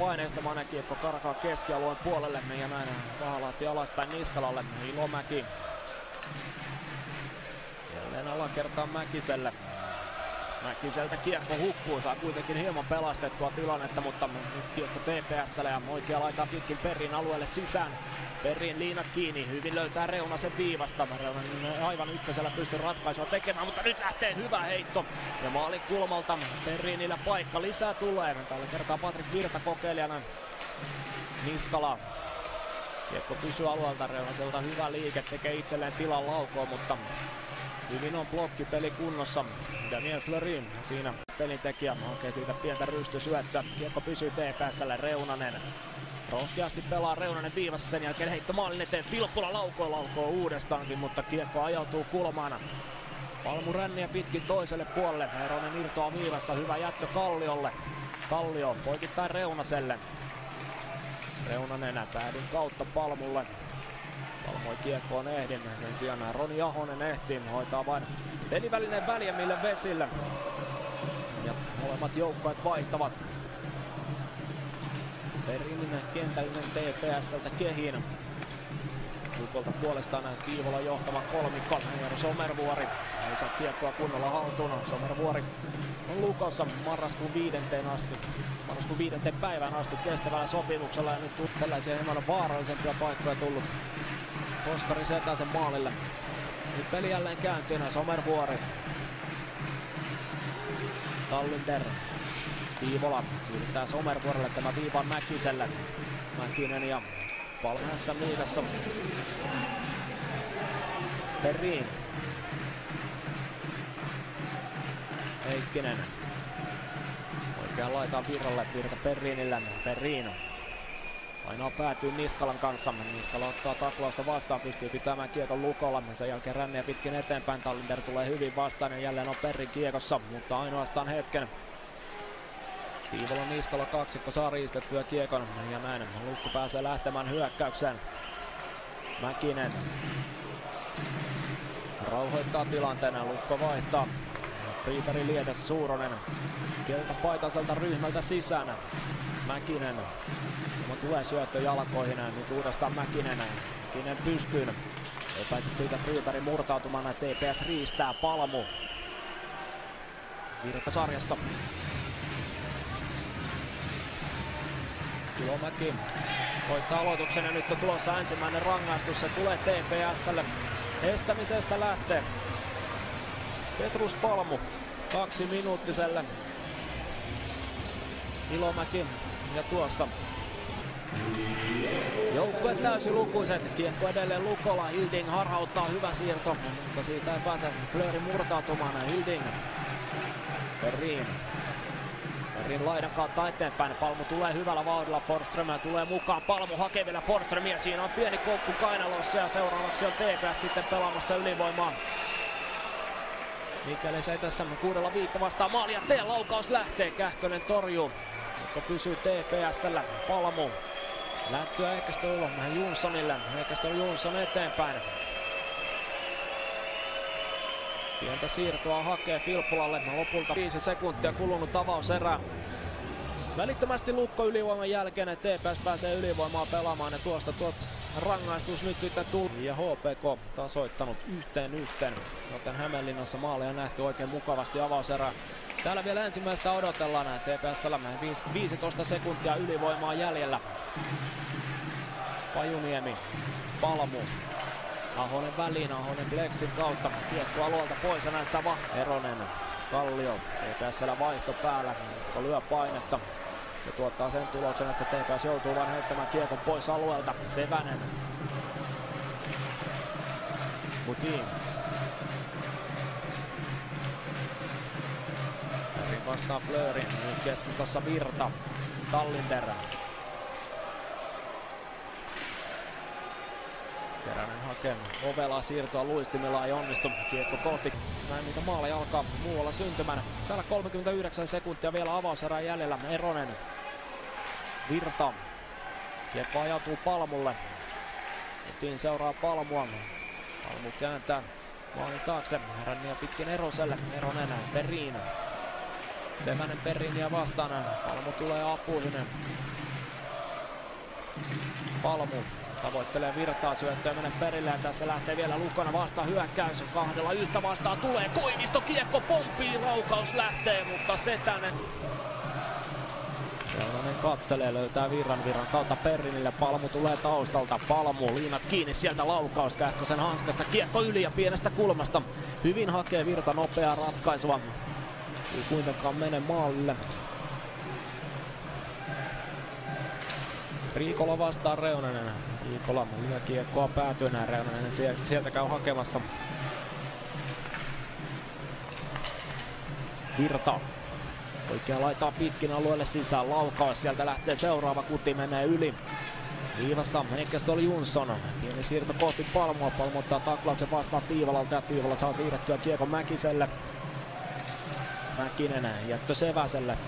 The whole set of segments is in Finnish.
paineistamaan kiekko karkaa keskialueen puolelle ja näin Vahalahti alaspäin Niskalalle. Ilomäki. Jälleen alakertaan Mäkiselle. Mäkiseltä kiekko hukkuu, saa kuitenkin hieman pelastettua tilannetta, mutta nyt kiekko TPSlle ja oikea laittaa pitkin Perin alueelle sisään. Perin liinat kiinni, hyvin löytää Reunasen viivasta. Reunanen aivan ykkösellä pystyy ratkaisua tekemään, mutta nyt lähtee hyvä heitto. Ja maalin kulmalta Perinillä paikka lisää tulee. Tällä kertaa Patrik Virta kokeilijana. Niskala. Kiekko pysyy alueelta Reunaselta, hyvä liike, tekee itselleen tilan laukoon, mutta Hyvin on blokkipeli kunnossa. Daniel Fleurin siinä pelintekijä hakee siitä pientä rystysyöttöä. Kiekko pysyy TPSlle Reunanen. Rohkeasti pelaa Reunanen viivassa sen jälkeen heitto maalin eteen. Filppula laukoo laukoo uudestaankin, mutta kiekko ajautuu kulmana. Palmu ränniä pitkin toiselle puolelle. Eronen irtoaa viivasta. Hyvä jättö Kalliolle. Kallio poikittain Reunaselle. Reunanen päädyn kautta Palmulle. Palmoi kiekkoon Ehdin. Sen sijaan Roni Ahonen ehtii. Hoitaa vain pelivälinen väljemmille vesille. Ja molemmat joukkueet vaihtavat. Perillinen kentällinen TPSltä kehin. Lukolta puolestaan Kiivola johtava kolmikko. Eero Somervuori ei saa kiekkoa kunnolla haltuun. Somervuori on Lukossa marraskuun viidenteen asti. Marraskuun viidenteen päivään asti kestävällä sopimuksella ja nyt tällaisia hieman vaarallisempia paikkoja tullut Oskari Sekasen maalille. Nyt peli jälleen kääntyy Somervuori. Tallinder. Tiivola siirtää Somervuorelle tämä viivan Mäkiselle. Mäkinen ja Palmehässä liigassa. Perin. Heikkinen. Oikean laitaan Virralle, Virta Perriinille. Perriin Ainoa päätyy Niskalan kanssa. Niskala ottaa taklausta vastaan, pystyy pitämään kiekon lukolla. Sen jälkeen ränniä pitkin eteenpäin. Tallinder tulee hyvin vastaan ja jälleen on Perrin kiekossa, mutta ainoastaan hetken. Tiivola Niskala kaksikko saa riistettyä kiekon ja näin Lukko pääsee lähtemään hyökkäykseen. Mäkinen rauhoittaa tilanteen, Lukko vaihtaa. Friiperi Liedes Suuronen kelta paitaselta ryhmältä sisään. Mäkinen Tämä tulee syöttö jalkoihin, nyt uudestaan Mäkinen. Mäkinen pystyy. Ei pääse siitä Friberg murtautumaan, TPS riistää Palmu. Virta sarjassa. Ilomäki voittaa aloituksen ja nyt on tulossa ensimmäinen rangaistus. Se tulee TPSlle. Estämisestä lähtee Petrus Palmu kaksi minuuttiselle. Ilomäki ja tuossa Joukkue täysin lukuiset. Kiekko edelleen Lukola. Hilding harhauttaa hyvä siirto, mutta siitä ei pääse Flööri murtautumaan. Hilding. Perin. Perin laidan kautta eteenpäin. Palmu tulee hyvällä vauhdilla. Forström tulee mukaan. Palmu hakee vielä Forströmiä. Siinä on pieni koukku kainalossa ja seuraavaksi on TPS sitten pelaamassa ylivoimaa. Mikäli se ei tässä kuudella viikko vastaa maalia. Teen laukaus lähtee. Kähkönen torjuu. Mutta pysyy TPSllä. Palmu Lättyä Ekestö Jonssonille. Ekestö Jonsson eteenpäin. Pientä siirtoa hakee Filppulalle. Lopulta 5 sekuntia kulunut avauserä. Välittömästi Lukko ylivoiman jälkeen TPS pääsee ylivoimaa pelaamaan ja tuosta tuot rangaistus nyt sitten tuli. Ja HPK tasoittanut yhteen yhteen, joten Hämeenlinnassa maaleja nähty oikein mukavasti avauserä. Täällä vielä ensimmäistä odotellaan TPSllä 15 sekuntia ylivoimaa jäljellä. Pajuniemi, Palmu, Ahonen väliin, Ahonen Blexin kautta, kiekko alueelta pois ja näyttää. Eronen, Kallio, TPSllä vaihto päällä, kun lyö painetta. Se tuottaa sen tuloksen, että TPS joutuu vain heittämään kiekon pois alueelta. Sevänen. Mutiin. Perin vastaa Flöörin. Nyt keskustassa Virta. Tallinder. Hakee ovela siirtoa luistimella ei onnistu. Kiekko kohti. Näin mitä maaleja alkaa muualla syntymään. Täällä 39 sekuntia vielä avauserää jäljellä. Eronen. Virta. Kiekko ajautuu Palmulle. Kutiin seuraa Palmua. Palmu kääntää maalin taakse. Ränniä pitkin Eroselle. Eronen Perin. Semänen Perinia vastaan. Palmu tulee apuihin. Palmu tavoittelee virtaa syöttöä menee perille ja tässä lähtee vielä Lukona vastaan hyökkäys kahdella yhtä vastaan tulee Koivisto kiekko pomppii laukaus lähtee mutta Setänen Sellainen katselee, löytää virran virran kautta Perrinille. Palmu tulee taustalta. Palmu, liinat kiinni sieltä laukaus. Kähkösen hanskasta kiekko yli ja pienestä kulmasta. Hyvin hakee virta nopeaa ratkaisua. Ei kuitenkaan mene maalille. Riikola vastaa Reunanen. Riikola lyö kiekkoa päätyneen Reunanen sieltä käy hakemassa. Virta. Oikea laitaa pitkin alueelle sisään. Laukaus. Sieltä lähtee seuraava kuti menee yli. Viivassa Henkestol Jonsson. Pieni siirto kohti Palmua. Palmu ottaa taklauksen vastaan Tiivalalta ja Tiivala saa siirrettyä kiekon Mäkiselle. Mäkinen jättö Seväselle.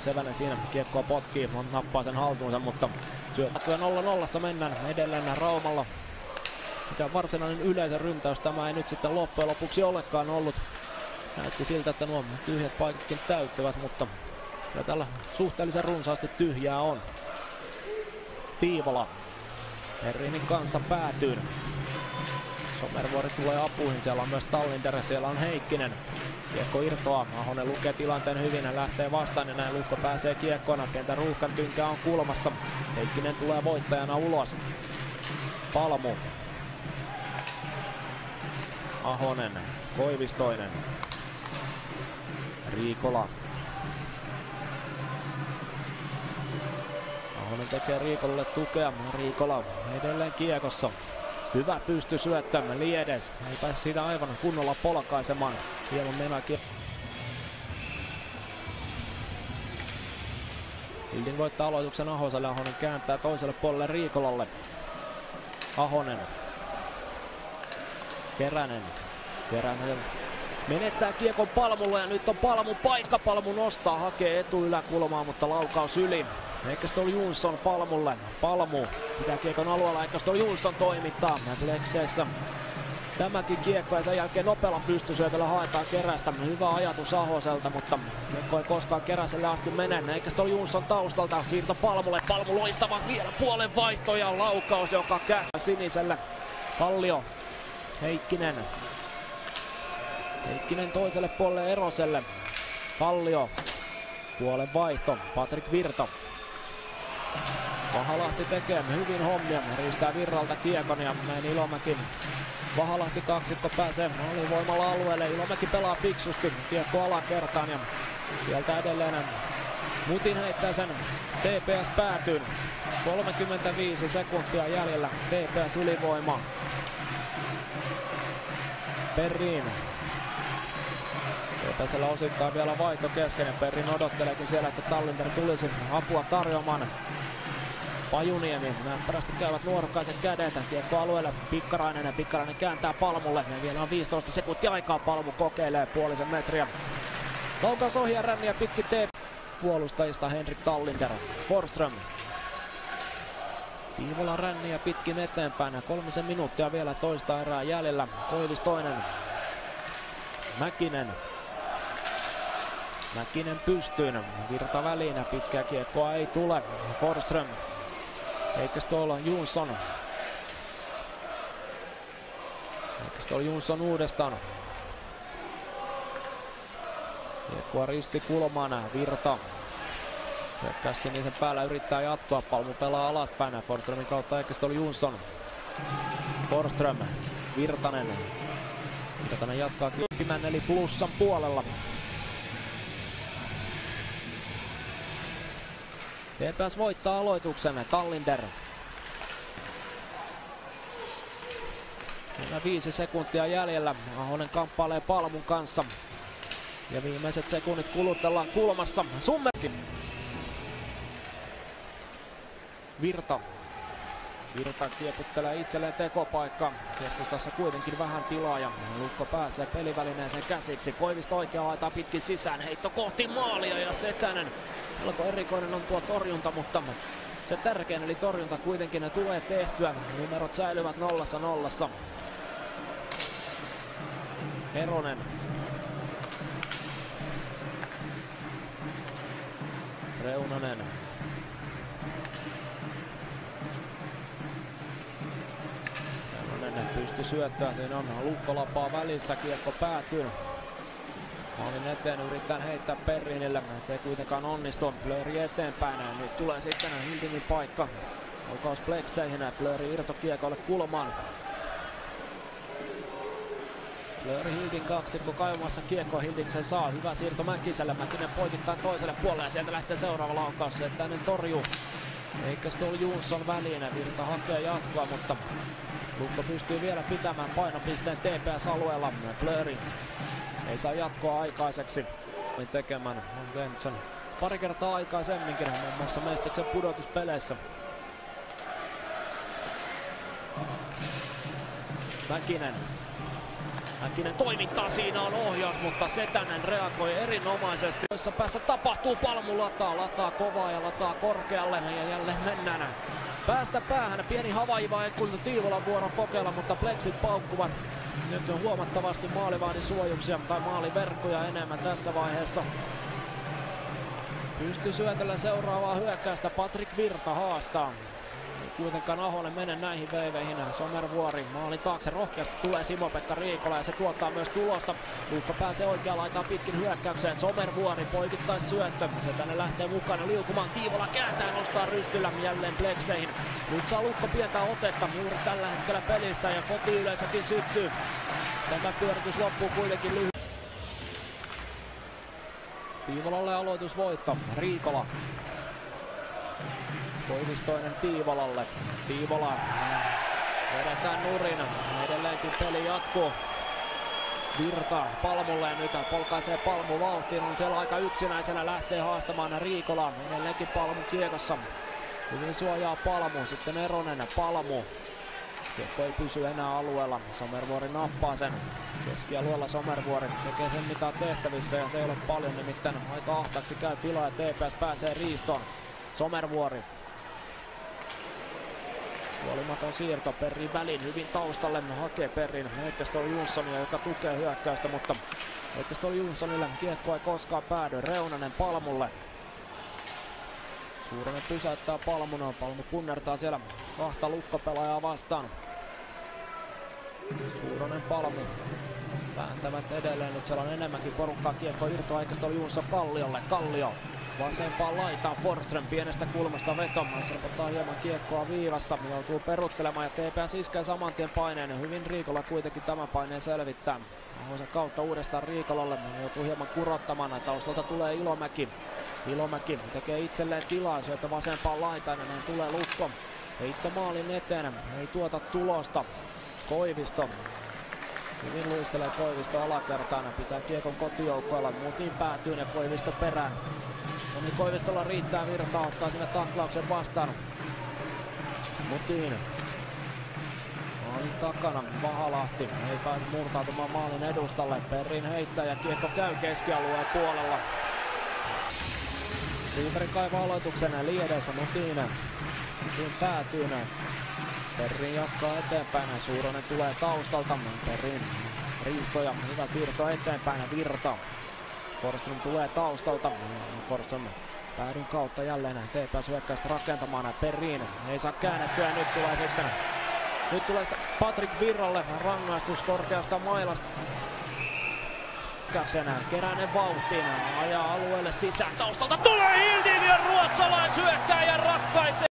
Sevänen siinä kiekkoa potkii, nappaa sen haltuunsa, mutta syöttyä 0-0 mennään edelleen Raumalla. Mikä varsinainen yleisön ryntäys tämä ei nyt sitten loppujen lopuksi olekaan ollut. Näytti siltä, että nuo tyhjät paikatkin täyttävät, mutta kyllä tällä suhteellisen runsaasti tyhjää on. Tiivola Herrinin kanssa päätyy. Somervuori tulee apuihin, siellä on myös Tallinter, siellä on Heikkinen. Kiekko irtoaa, Ahonen lukee tilanteen hyvin ja lähtee vastaan ja näin Lukko pääsee kiekkoon. Pientä ruuhkan tynkää on kulmassa. Heikkinen tulee voittajana ulos. Palmu. Ahonen, Koivistoinen. Riikola. Ahonen tekee Riikolalle tukea. Riikola edelleen kiekossa. Hyvä pysty syöttämään Liedes. Ei pääse siitä aivan kunnolla polkaisemaan. Hieman menoakin. Hilding voittaa aloituksen Ahoselle. Ahonen kääntää toiselle puolelle Riikolalle. Ahonen. Keränen. Keränen menettää kiekon Palmulle ja nyt on Palmun paikka. Palmu nostaa, hakee etuyläkulmaa, mutta laukaus yli. Ekstol Jonsson Palmulle. Palmu pitää kiekon alueella. Ekstol Jonsson toimittaa Blekseessä. Tämäkin kiekko ja sen jälkeen nopealla pystysyötöllä haetaan kerästä. Hyvä ajatus Ahoselta, mutta kiekko ei koskaan keräselle asti mene. Ekstol Jonsson taustalta siirto Palmulle. Palmu loistava vielä puolen vaihto ja laukaus, joka käy siniselle. Kallio. Heikkinen. Heikkinen toiselle puolelle Eroselle. Kallio. Puolen vaihto. Patrik Virta. Vahalahti tekee hyvin hommia. Riistää Virralta kiekon ja näin Ilomäki. Vahalahti kaksikko pääsee alivoimalla alueelle. Ilomäki pelaa fiksusti. Kiekko alakertaan ja sieltä edelleen Mutin heittää sen TPS päätyyn. 35 sekuntia jäljellä. TPS ylivoima. Perriin TPSllä osittain vielä vaihto kesken ja Perrin odotteleekin siellä, että Tallinter tulisi apua tarjoamaan. Pajuniemi, näppärästi käyvät nuorokaiset kädet, kiekko alueelle Pikkarainen ja Pikkarainen kääntää Palmulle. Ja vielä on 15 sekuntia aikaa, Palmu kokeilee puolisen metriä. Laukaus ohi ja ränniä pitkin tee puolustajista Henrik Tallinter, Forström. Tiivola ränniä pitkin eteenpäin, kolmisen minuuttia vielä toista erää jäljellä, Koivis toinen. Mäkinen. Mäkinen pystyyn, virta väliin, pitkä kiekkoa ei tule. Forström, eikä tuolla Jonsson. Eikä tuolla Jonsson uudestaan. Kiekkoa risti kulmana, virta. Hyökkäys sinisen päällä yrittää jatkoa, Palmu pelaa alaspäin Forströmin kautta eikä tuolla Jonsson. Forström, Virtanen. Virtanen jatkaa 10 eli plussan puolella. TPS voittaa aloituksen, Tallinder. Vielä viisi sekuntia jäljellä. Ahonen kamppailee Palmun kanssa. Ja viimeiset sekunnit kulutellaan kulmassa. Summerkin. Virta. Virta kieputtelee itselleen tekopaikka. Keskustassa kuitenkin vähän tilaa ja Lukko pääsee pelivälineeseen käsiksi. Koivisto oikea laittaa pitkin sisään. Heitto kohti maalia ja Setänen Melko erikoinen on tuo torjunta, mutta se tärkein eli torjunta kuitenkin ne tulee tehtyä. Numerot säilyvät nollassa nollassa. Heronen. Reunanen. Pysty syöttöä, siinä on Lukko lapaa välissä, kiekko päätyy. Maalin eteen yritetään heittää Perrinille, se ei kuitenkaan onnistu. Flööri eteenpäin, nyt tulee sitten Hildingin paikka. Laukaus Plekseihin, Flööri irtokiekolle kulmaan. Flööri Hilding kaksikko kaivamassa kiekko, Hilding sen saa. Hyvä siirto Mäkiselle, Mäkinen poikittaa toiselle puolelle ja sieltä lähtee seuraava laukaus. Settäinen torjuu. Eikä tuolla Jonsson väliin, Virta hakee jatkoa, mutta Lukko pystyy vielä pitämään painopisteen TPS-alueella. Flööri ei saa jatkoa aikaiseksi. Tekemään on tehnyt sen pari kertaa aikaisemminkin, muun muassa Mestiksen pudotuspeleissä. Mäkinen. Mäkinen toimittaa, siinä on ohjaus, mutta Setänen reagoi erinomaisesti. Jossa päässä tapahtuu palmu lataa, lataa kovaa ja lataa korkealle ja jälleen mennään. Päästä päähän, pieni havaiva ei kun Tiivolan vuoro kokeilla, mutta pleksit paukkuvat. Nyt on huomattavasti maalivahdin suojuksia tai maaliverkkoja enemmän tässä vaiheessa. Pysty seuraavaa hyökkäystä. Patrick Virta haastaa kuitenkaan Aholle mene näihin veiveihin. Somervuori maali taakse rohkeasti tulee Simo-Pekka Riikola ja se tuottaa myös tulosta. Luukka pääsee oikeaan laitaan pitkin hyökkäykseen. Somervuori poikittais syöttö. Se tänne lähtee mukana liukumaan. Tiivola kääntää nostaa rystyllä jälleen plekseihin. Nyt saa Lukko pientää otetta juuri tällä hetkellä pelistä ja kotiyleisökin syttyy. Tämä pyöritys loppuu kuitenkin lyhyt. Tiivolalle aloitusvoitto. Riikola Koivistoinen Tiivolalle. Tiivola vedetään nurin. Edelleenkin peli jatkuu. Virta Palmulle nyt polkaisee Palmu vauhtiin. On siellä aika yksinäisenä lähtee haastamaan Riikola. Edelleenkin Palmu kiekossa. Hyvin suojaa Palmu. Sitten Eronen Palmu. Kiekko ei pysy enää alueella. Somervuori nappaa sen. Keskialueella Somervuori tekee sen mitä on tehtävissä ja se ei ole paljon. Nimittäin aika ahtaaksi käy tilaa ja TPS pääsee riistoon. Somervuori Huolimaton siirto Perrin väliin hyvin taustalle. Hakee Perrin Heikkestol Jonssonia, joka tukee hyökkäystä, mutta Heikkestol Jonssonille kiekko ei koskaan päädy. Reunanen Palmulle. Suurinen pysäyttää Palmuna. Palmu punnertaa siellä kahta lukkopelaajaa vastaan. Suuronen Palmu vääntävät edelleen. Nyt siellä on enemmänkin porukkaa. Kiekko irtoaa Heikkestol Jonsson Kalliolle. Kallio Vasempaan laitaan Forström pienestä kulmasta vetomaan. Silpottaa hieman kiekkoa viivassa. Joutuu peruttelemaan ja TPS iskee saman tien paineen. Hyvin Riikola kuitenkin tämän paineen selvittää. Ahosen kautta uudestaan Riikolalle. Joutuu hieman kurottamaan. Taustalta tulee Ilomäki. Ilomäki tekee itselleen tilaa sieltä vasempaan laitaan ja näin tulee Lukko. Heitto maalin eteen. Ei tuota tulosta. Koivisto Hyvin luistelee Koivisto alakertaan pitää kiekon kotijoukkoilla. Mutiin päätyy ja Koivisto perään. Toni Koivistolla riittää virtaa, ottaa sinne taklauksen vastaan. Mutiin. Maalin takana Vahalahti ei pääse murtautumaan maalin edustalle. Perrin heittää ja kiekko käy keskialueen puolella. Siiveri kaivaa aloituksen Liedessä Mutiin. Mutiin päätyy Perrin jatkaa eteenpäin. Suuronen tulee taustalta. Perrin riisto ja hyvä siirto eteenpäin. Virta Forsström tulee taustalta. Forsström päädyn kautta jälleen TPS hyökkäystä rakentamaan Perin. Ei saa käännettyä nyt tulee sitten nyt tulee sitten Patrick Virralle rangaistus korkeasta mailasta. Käksenä Keränen vauhtiin, ajaa alueelle sisään taustalta tulee Hildin ja ruotsalaisyökkäjä ratkaisee.